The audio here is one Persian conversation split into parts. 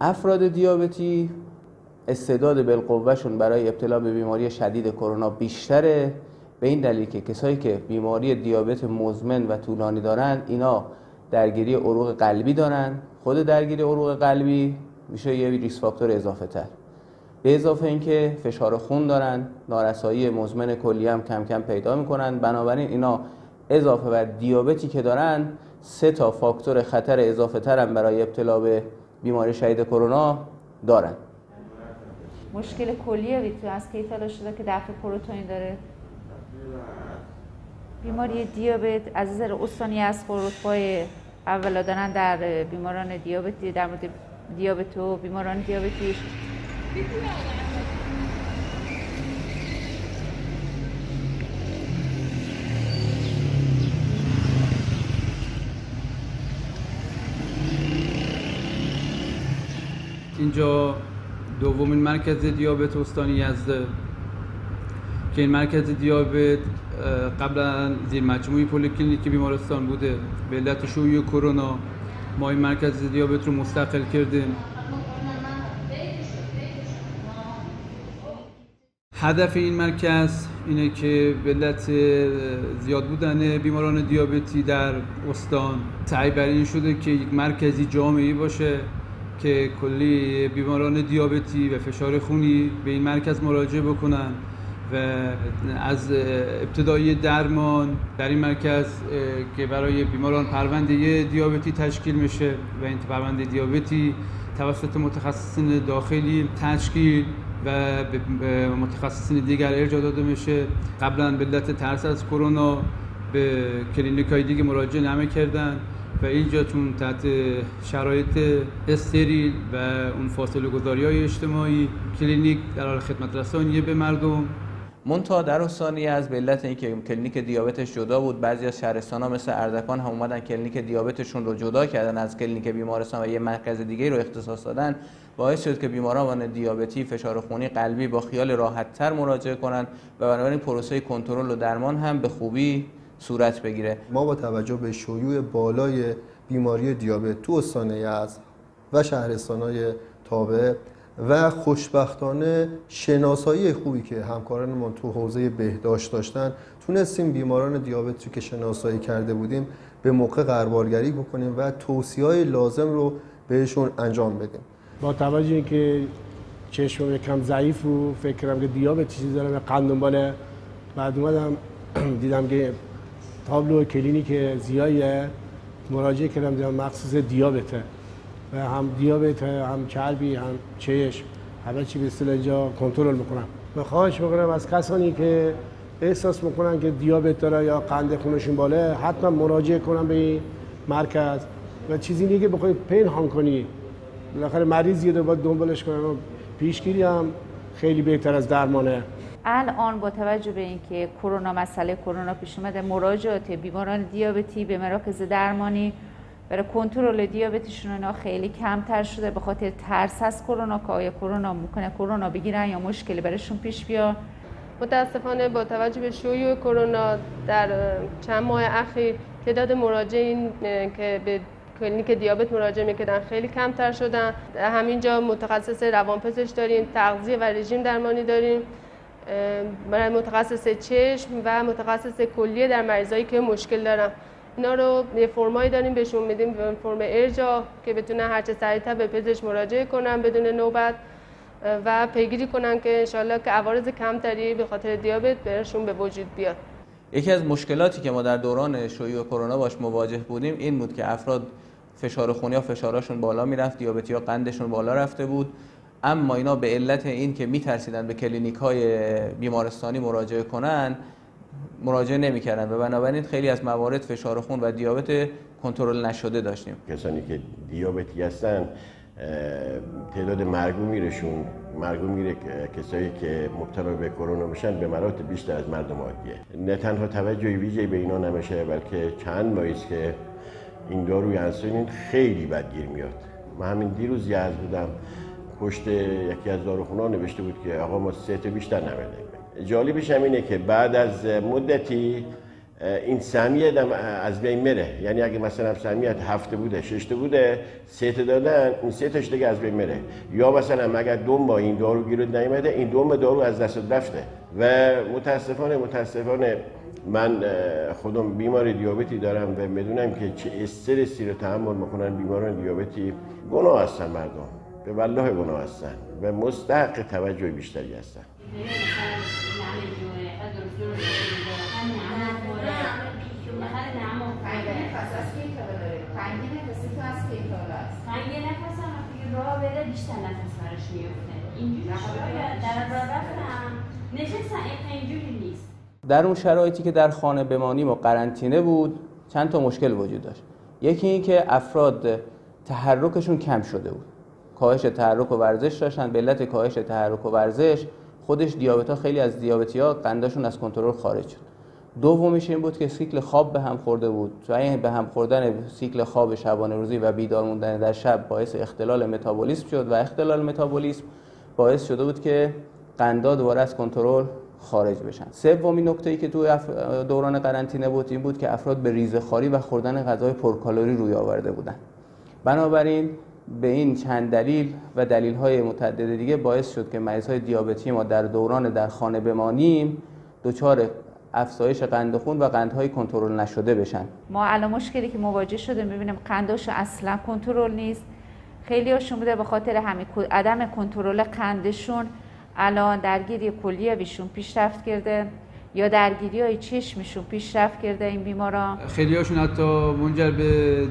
افراد دیابتی استعداد بالقوهشون برای ابتلا به بیماری شدید کرونا بیشتره. به این دلیل که کسایی که بیماری دیابت مزمن و طولانی دارن اینا درگیری عروق قلبی دارن. خود درگیری عروق قلبی میشه یه ریس فاکتور اضافه تر به اضافه اینکه فشار خون دارن نارسایی مزمن کلی هم کم کم پیدا می‌کنن. بنابراین اینا اضافه بر دیابتی که دارن سه تا فاکتور خطر اضافه تر هم برای ابتلا به بیماری شدید کرونا دارن. مشکل کلیه ویتو از کی اطلاع شده که دفع پروتئین داره؟ بیماری دیابت از نظر استانی از پای اولا دارن در بیماران دیابتی در مورد دیابت و بیماران دیابتی اینجا دومین مرکز دیابت استانی یزده. که این مرکز دیابت قبلا زیر مجموعه‌ی پلیکلینیک بیمارستان بوده. به علت شیوع کرونا ما این مرکز دیابت رو مستقل کردیم. هدف این مرکز اینه که به علت زیاد بودن بیماران دیابتی در استان سعی بر شده که یک مرکزی جامعی باشه. که کلی بیماران دیابتی و فشار خونی به این مرکز مراجعه بکنن و از ابتدای درمان در این مرکز که برای بیماران پرونده دیابتی تشکیل میشه و این پرونده دیابتی توسط متخصصین داخلی تشکیل و به متخصصین دیگر ارجاع داده میشه. قبلا به علت ترس از کرونا به کلینیک های دیگه مراجعه نمی کردن. و اینجا تحت شرایط استریل و اون فاصله گذاری های اجتماعی کلینیک در حال خدمت رسانیه به مردم. منتها در استان یزد به علت اینکه کلینیک دیابتش جدا بود بعضی از شهرستان ها مثل اردکان هم اومدن کلینیک دیابتشون رو جدا کردن از کلینیک بیمارستان و یه مرکز دیگه رو اختصاص دادن. باعث شد که بیماران دیابتی فشار خونی قلبی با خیال راحت تر مراجعه کنند و بنابراین پروسه کنترل و درمان هم به خوبی صورت بگیره. ما با توجه به شیوع بالای بیماری دیابت تو استان یزد و شهرستانهای تابع و خوشبختانه شناسایی خوبی که همکارانمون تو حوزه بهداشت داشتن تونستیم بیماران دیابت که شناسایی کرده بودیم به موقع قربالگری بکنیم و توصیه لازم رو بهشون انجام بدیم. با توجه اینکه چشمم یکم ضعیف و فکر کردم که دیابت چیزی دارم قند دنباله بعد اومدم دیدم که تابلو کلینیک زیایه مراجعه کردم دیدم مخصوص دیابته و هم دیابت هم چربی هم چشم همه چی به اصطلاح اینجا کنترل می‌کنم. و خواهش می‌کنم از کسانی که احساس می‌کنن که دیابت داره یا قند خونشون بالا حتما مراجعه کنم به این مرکز. و چیزی دیگه بخوای پنهان کنی. بالاخره مریض یه باید دنبالش کنم پیشگیری هم خیلی بهتر از درمانه. الان با توجه به اینکه کرونا مسئله کرونا پیش اومده مراجعات بیماران دیابتی به مراکز درمانی برای کنترل دیابتشون اینا خیلی کمتر شده به خاطر ترس از کرونا که آیا کرونا می‌کنه کرونا بگیرن یا مشکلی برایشون پیش بیاد. متاسفانه با توجه به شیوع کرونا در چند ماه اخیر تعداد مراجعین که به کلینیک دیابت مراجعه می‌کردن خیلی کمتر شدن. همینجا متخصص روانپزشک داریم تغذیه و رژیم درمانی داریم. متخصص چشم و متخصص کلیه در مریضایی که مشکل دارن. اینا رو یه فرمایی داریم بهشون میدیم فرم ارجا که بتونن هرچه سریعتر به پزشک مراجعه کنن بدون نوبت و پیگیری کنن که انشالله که عوارض کمتری به خاطر دیابت بهشون به وجود بیاد. یکی از مشکلاتی که ما در دوران شیوع کرونا باش مواجه بودیم این بود که افراد فشار خونی یا فشارشون بالا می‌رفت دیابتی ها قندشون بالا رفته بود. اما اینا به علت این که میترسیدن به کلینیک های بیمارستانی مراجعه کنن مراجعه نمی‌کردن. و بنابراین خیلی از موارد فشار خون و دیابت کنترل نشده داشتیم. کسانی که دیابتی هستن تعداد مرگو میرشون مرگو میره کسایی که مبتلا به کرونا بشن به مراتب بیشتر از مردم عادیه. نه تنها توجه ویژه به اینا نمیشه بلکه چند ماهی که این داروی انسولین خیلی بدگیر میاد. من همین دیروز یزد بودم. پشت یکی از داروخونا نوشته بود که آقا ما سه بیشتر نمیدیم. جالبش هم اینه که بعد از مدتی این سهمیت هم از بین میره. یعنی اگه مثلا سهمیت هفته بوده ششته بوده سه دادن اون سه تاش دیگه از بین میره. یا مثلا اگر دوم با این دارو گیرد نیومده این دوم دارو از دست رفته. و متاسفانه متاسفانه من خودم بیماری دیابتی دارم و می‌دونم که چه استرسی رو تحمل می‌کنن بیماران دیابتی. گناه هستن مردم. به والله گناه هستن. و مستحق توجه بیشتری هستن. در اون شرایطی که در خانه بمانیم و قرنطینه بود چند تا مشکل وجود داشت. یکی این که افراد تحرکشون کم شده بود. کاهش تحرک و ورزش داشتن. به علت کاهش تحرک و ورزش خودش دیابتا خیلی از دیابتی ها قندشون از کنترل خارج شد. دومیش این بود که سیکل خواب به هم خورده بود و این به هم خوردن سیکل خواب شبانه روزی و بیدار موندن در شب باعث اختلال متابولیسم شد و اختلال متابولیسم باعث شده بود که قندا دوباره از کنترل خارج بشن. سومین نکته ای که تو دوران قرنطینه بود این بود که افراد به ریزه خاری و خوردن غذای پرکالری روی آورده بودن. بنابراین به این چند دلیل و دلیل های متعدد دیگه باعث شد که مریض های دیابتی ما در دوران در خانه بمانیم دچار افزایش قند خون و قندهای کنترل نشده بشن. ما الان مشکلی که مواجه شده می‌بینیم قنداش اصلا کنترل نیست. خیلی هاشون بوده به خاطر همین عدم کنترل قندشون. الان درگیری کلیه بیشون پیشرفت کرده. یا درگیری های چشمشون پیشرفت کرده این بیماران؟ خیلی هاشون حتی منجر به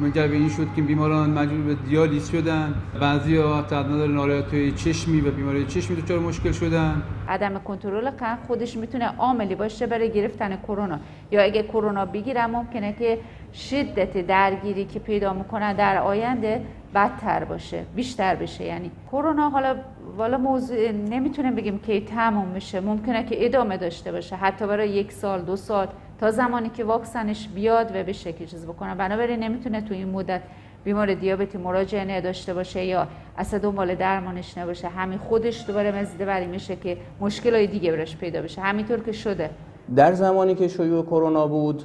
منجر به این شد که بیماران مجبور به دیالیز شدن. بعضی ها حتی نارایت چشمی و بیماری چشمی دچار مشکل شدن. عدم کنترل قند خودش می‌تونه عاملی باشه برای گرفتن کرونا. یا اگه کرونا بگیرم ممکنه که شدت درگیری که پیدا می‌کنن در آینده بدتر باشه بیشتر بشه. یعنی کرونا حالا والا موضوع نمی‌تونیم بگیم که تموم میشه. ممکنه که ادامه داشته باشه. حتی برای یک سال دو سال تا زمانی که واکسنش بیاد و بشه که چیز بکنه. بنابراین نمی‌تونه تو این مدت بیمار دیابتی مراجعه نداشته باشه یا اصلا دنبال درمانش نباشه. همین خودش دوباره مزیده بری میشه که مشکلای دیگه براش پیدا بشه. همینطور که شده. در زمانی که شیوع کرونا بود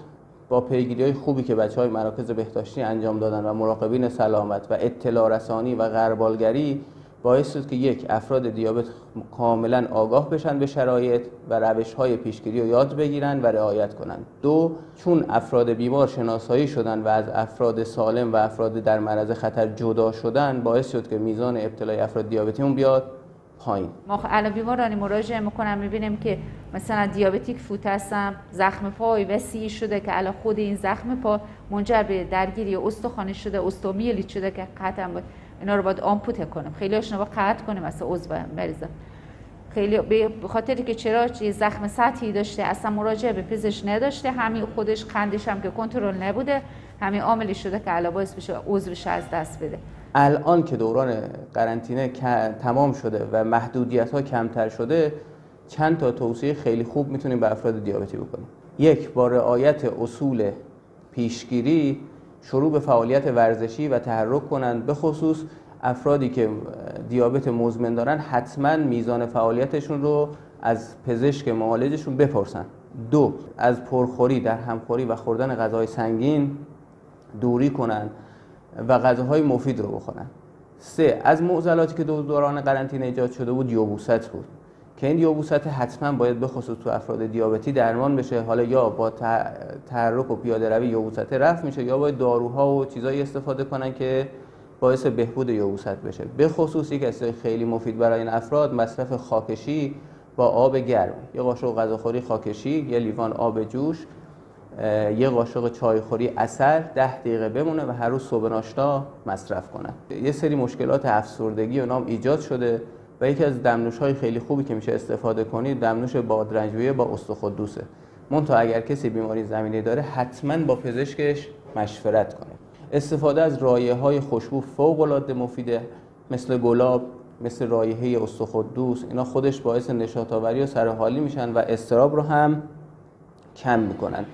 با پیگیری های خوبی که بچه های مراکز بهداشتی انجام دادن و مراقبین سلامت و اطلاع رسانی و غربالگری باعث شد که یک افراد دیابت کاملا آگاه بشن به شرایط و روش های پیشگیری رو یاد بگیرن و رعایت کنند دو چون افراد بیمار شناسایی شدن و از افراد سالم و افراد در معرض خطر جدا شدن باعث شد که میزان ابتلای افراد دیابتی اون بیاد پایین. ما الان بیمارانی مراجعه می‌کنم می‌بینیم که مثلا دیابتیک فوت هستم زخم پای وسیع شده که الان خود این زخم پا منجر به درگیری استخوانی شده استومیلی شده که قطعا اینا رو باید آمپوت کنیم خیلی هاشون رو قطع کنیم مثلا عضو مریض خیلی به خاطری که چرا زخم سطحی داشته اصلا مراجعه به پزشک نداشته. همین خودش قندش هم که کنترل نبوده. همین عاملی شده که علاوه باعث بشه عضوش از دست بده. الان که دوران قرنطینه تمام شده و محدودیت ها کمتر شده چند تا توصیه خیلی خوب می‌تونیم به افراد دیابتی بکنیم. یک با رعایت اصول پیشگیری شروع به فعالیت ورزشی و تحرک کنند به خصوص افرادی که دیابت مزمن دارن حتما میزان فعالیتشون رو از پزشک معالجشون بپرسن. دو از پرخوری در همخوری و خوردن غذای سنگین دوری کنند و غذاهای مفید رو بخورن. سه از معضلاتی که دوران قرنطینه ایجاد شده بود یوبوست بود. که این یوبوست حتما باید به خصوص تو افراد دیابتی درمان بشه. حالا یا با تحرک و پیاده روی یوبوست رفت میشه یا باید داروها و چیزایی استفاده کنن که باعث بهبود یوبوست بشه. به خصوص یک خیلی مفید برای این افراد مصرف خاکشی با آب گرم. یه قاشق غذاخوری خاکشی یه لیوان آب جوش یه قاشق چایخوری اثر ده دقیقه بمونه و هر روز صبح ناشتا مصرف کنن یه سری مشکلات افسردگی و نام ایجاد شده. و یکی از دمنوش های خیلی خوبی که میشه استفاده کنید دمنوش بادرنجویه با استخودوسه منتها اگر کسی بیماری زمینی داره حتما با پزشکش مشورت کنه. استفاده از رایه های خوشبو فوق العاده مفیده مثل گلاب مثل رایحه استخودوس اینا خودش باعث نشاط آوری و سرحالی میشن و استراب رو هم کم می‌کنن.